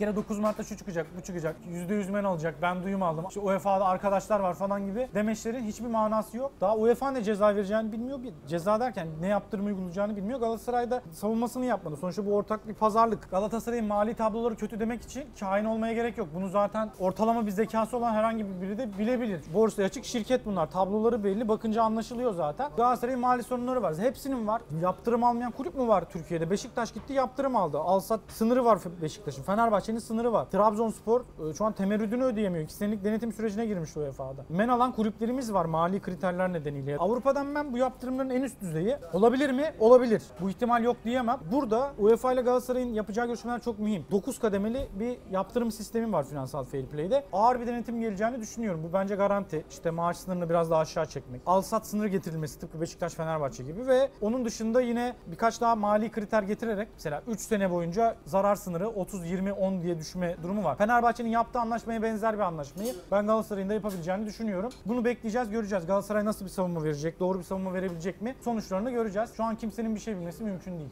kere 9 Mart'ta şu çıkacak, bu çıkacak, %100 men alacak, ben duyum aldım, işte UEFA'da arkadaşlar var falan gibi demeçlerin hiçbir manası yok. Daha UEFA ne ceza vereceğini bilmiyor. Bir ceza derken ne yaptırım uygulayacağını bilmiyor. Galatasaray'da savunmasını yapmadı. Sonuçta bu ortak bir pazarlık. Galatasaray'ın mali tabloları kötü demek için kain olmaya gerek yok. Bunu zaten ortalama bir zekası olan herhangi bir biri de bilebilir. Borsaya açık şirket bunlar. Tabloları belli. Bakınca anlaşılıyor zaten. Galatasaray'ın mali sorunları var. Hepsinin var. Yaptırım almayan kulüp mü var Türkiye'de? Beşiktaş gitti yaptırım aldı. Alsat sınırı var Beşiktaş'ın. Fenerbahçe'nin sınırı var. Trabzonspor e, şu an temerrüdünü ödeyemiyor. İki senelik denetim sürecine girmiş UEFA'da. Men alan kulüplerimiz var mali kriterler nedeniyle. Avrupa'dan ben bu yaptırımların en üst düzeyi. Olabilir mi? Olabilir. Bu ihtimal yok diyemem. Burada UEFA ile Galatasaray'ın yapacağı görüşmeler çok mühim. 9 kademeli bir yaptırım sistemi var finansal fair play'de. Ağır bir denetim geleceğini düşünüyorum. Bu bence garanti. İşte maaş sınırını biraz daha aşağı çekmek. Al sat sınırı getirilmesi tıpkı Beşiktaş Fenerbahçe gibi ve onun dışında yine birkaç daha mali kriter getirerek mesela 3 sene boyunca zarar sınırı 30 20 10 diye düşme durumu var. Fenerbahçe'nin yaptığı anlaşmaya benzer bir anlaşmayı ben Galatasaray'ın da yapabileceğini düşünüyorum. Bunu bekleyeceğiz, göreceğiz. Galatasaray nasıl bir savunma verecek, doğru bir savunma verebilecek mi? Sonuçlarını göreceğiz. Şu an kimsenin bir şey bilmesi mümkün değil.